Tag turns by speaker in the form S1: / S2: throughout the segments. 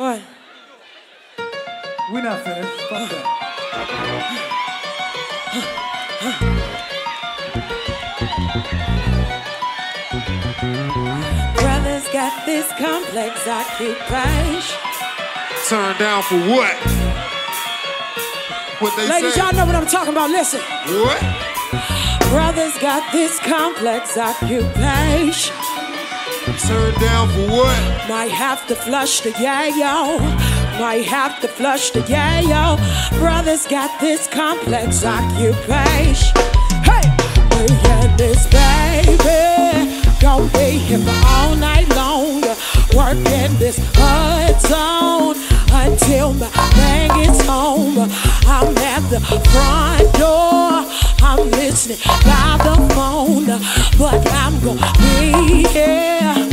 S1: What?
S2: We're not finished. Fuck that.
S1: Brothers got this complex occupation.
S3: Turned down for what? What they
S1: Ladies, y'all know what I'm talking about. Listen.
S3: What?
S1: Brothers got this complex occupation
S3: Turn down for what?
S1: Might have to flush the yayo. Might have to flush the yayo. Brothers got this complex occupation. Hey, we in this baby. Don't be here for all night long. Working this hot zone until my man is home. I'm at the front door. I'm listening by the phone, but I'm gonna be here.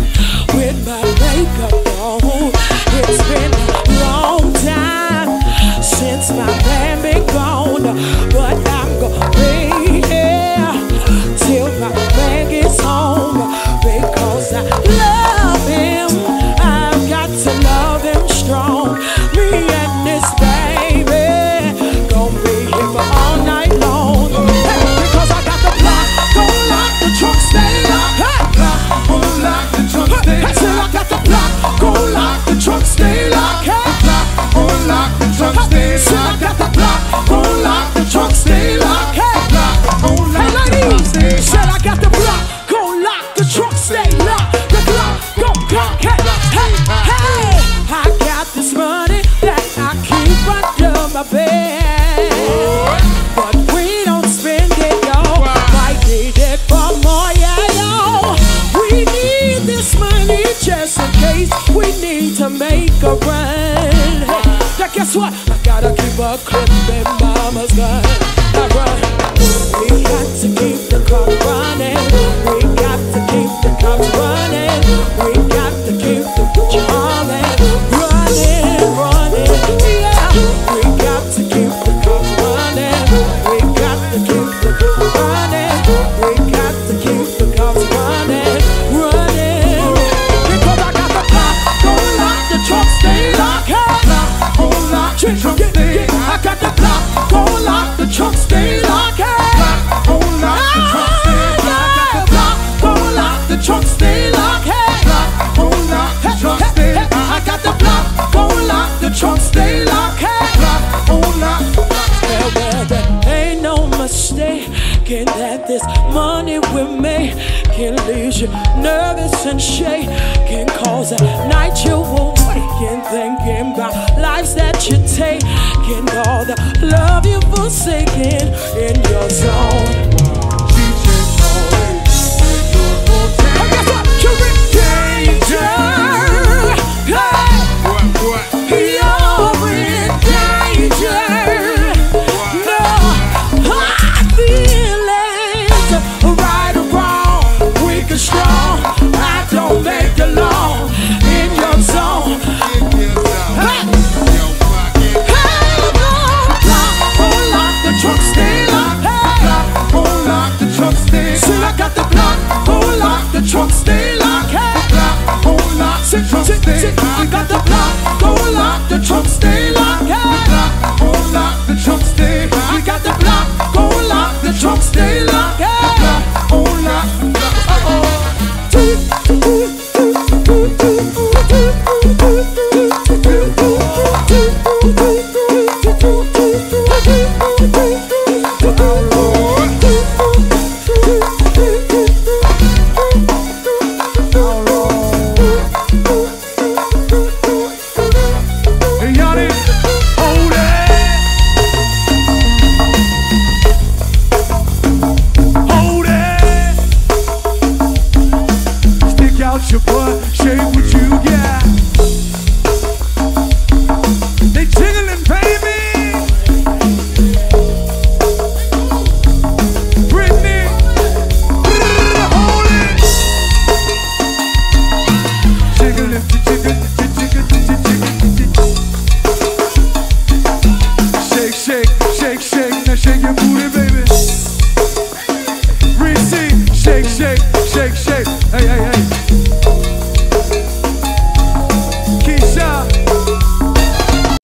S1: keep a crib in mama's gun. I run. We had to keep the car running. thinking that this money we make can leave you nervous and shaking. Cause at night you won't waking, thinking about lives that you take, can all the love you've forsaken. tu plan. shake, shape. Hey, hey, hey.